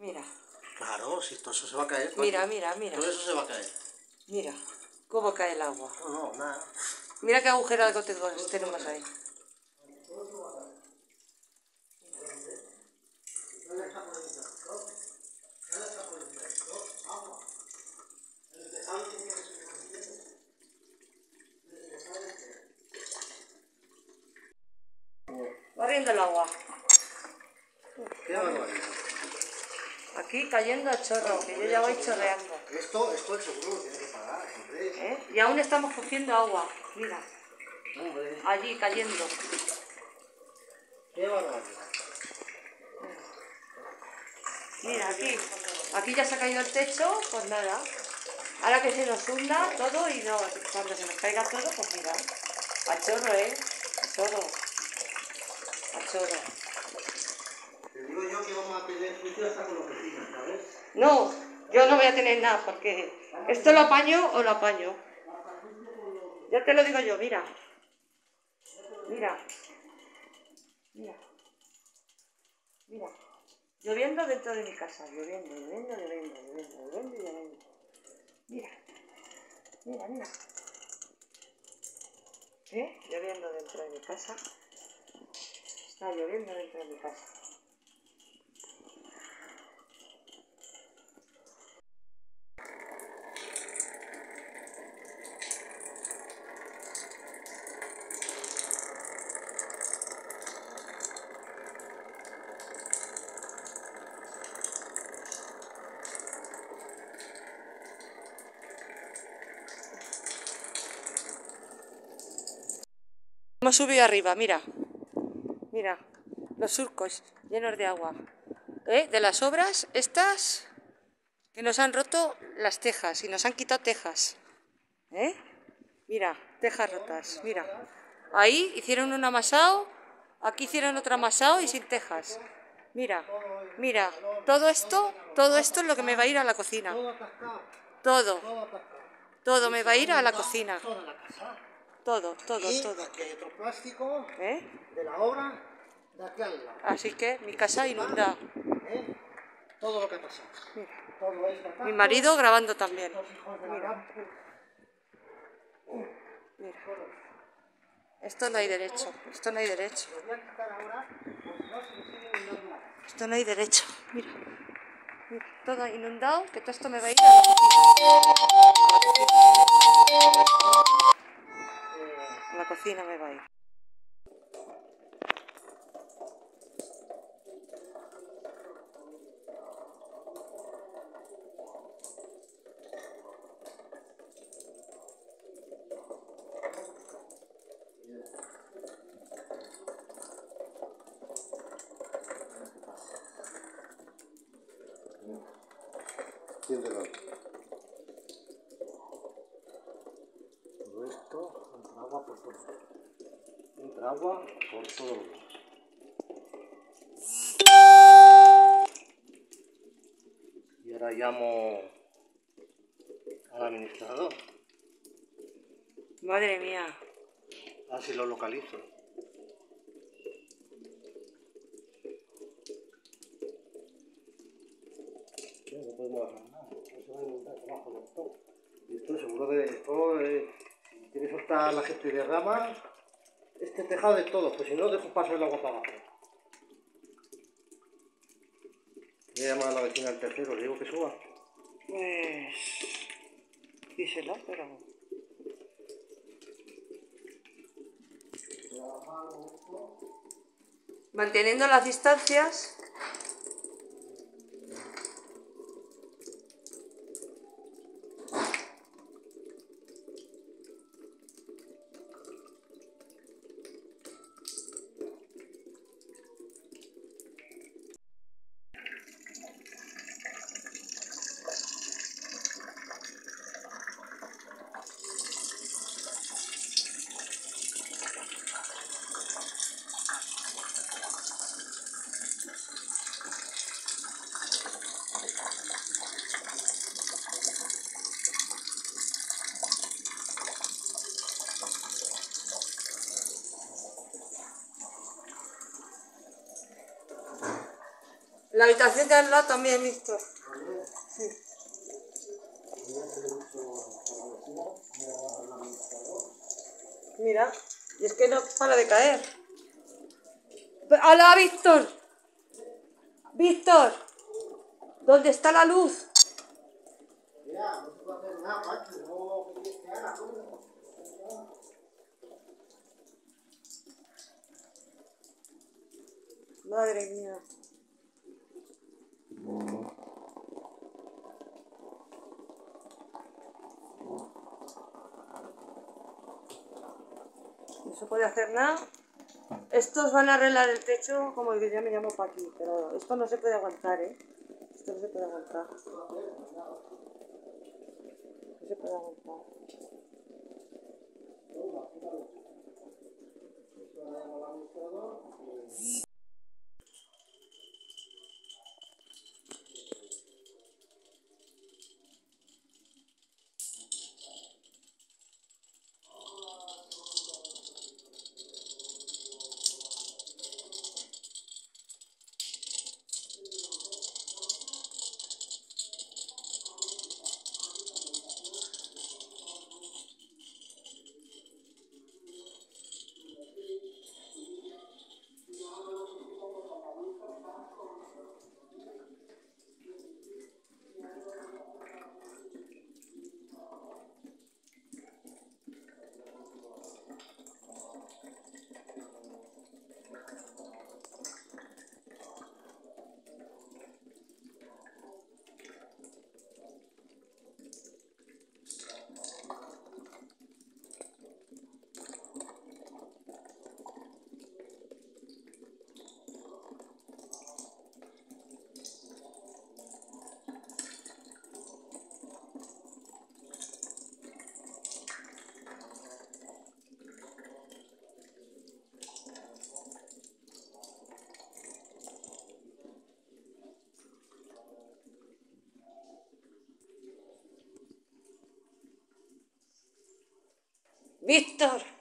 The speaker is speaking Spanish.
Mira, Claro, si todo eso se va a caer. mira, mira, mira. Todo eso se va a caer. Mira, cómo cae el agua. No, no, nada. Mira qué agujero tenemos ahí. Barriendo el agua. Qué barbaridad. Aquí cayendo a chorro, que yo ya voy chorreando. Esto, esto el seguro lo tiene que pagar. ¿eh? Y aún estamos cogiendo agua. Mira, allí cayendo. qué barbaridad. Mira, aquí. Aquí ya se ha caído el techo, pues nada. Ahora que se nos hunda todo y no, cuando se nos caiga todo, pues mira. A chorro, ¿eh? A chorro. A chorro. Te digo yo que vamos a tener juicio hasta con los. No, yo no voy a tener nada porque esto lo apaño o lo apaño. Ya te lo digo yo, mira. Mira. Mira. Mira. Lloviendo dentro de mi casa. Lloviendo, lloviendo, lloviendo, lloviendo, lloviendo lloviendo. Mira. Mira, mira. ¿Eh? Lloviendo dentro de mi casa. Está lloviendo dentro de mi casa. Hemos subido arriba, mira. Mira, los surcos llenos de agua. ¿Eh? De las obras estas que nos han roto las tejas y nos han quitado tejas. ¿Eh? Mira, tejas rotas, mira. Ahí hicieron un amasado, aquí hicieron otro amasado y sin tejas. Mira, mira, todo esto, todo esto es lo que me va a ir a la cocina. Todo todo me va a ir a la cocina. Todo, todo, Y todo. aquí hay otro plástico ¿Eh? de la obra de aquí al lado. Así que mi casa inunda. ¿eh? Todo lo que ha pasado. Mira. Todo esto acá. Mi marido grabando también. Los hijos de la gran pu- Mira. Esto no hay derecho. Esto no hay derecho. Nada. Esto no hay derecho. Mira. Mira, todo inundado, que todo esto me va a ir a la cocina. La cocina me va a ir. Siéntelo. Todo esto entra agua por todo. Agua por todos los lados. Y ahora llamo al administrador. Madre mía. A ver si lo localizo. No, podemos hacer nada. No se va a inundar abajo del todo. Y esto seguro que esto eh, tiene que soltar la gente de rama, este tejado de todo, pues si no dejo paso el agua para abajo. Voy a llamar a la vecina del tercero, le digo que suba. Pues. Díselo, pero. Manteniendo las distancias. La habitación de al lado también, Víctor. Sí. Mira, y es que no para de caer. ¡Hola, Víctor! Víctor, ¿dónde está la luz? Mira, no se puede hacer nada, macho, no, ¿qué quieres que haga, coño? Madre mía. Puede hacer nada. Estos van a arreglar el techo como que ya me llamo para aquí, pero esto no se puede aguantar, ¿eh? Esto no se puede aguantar. No se puede aguantar. Víctor.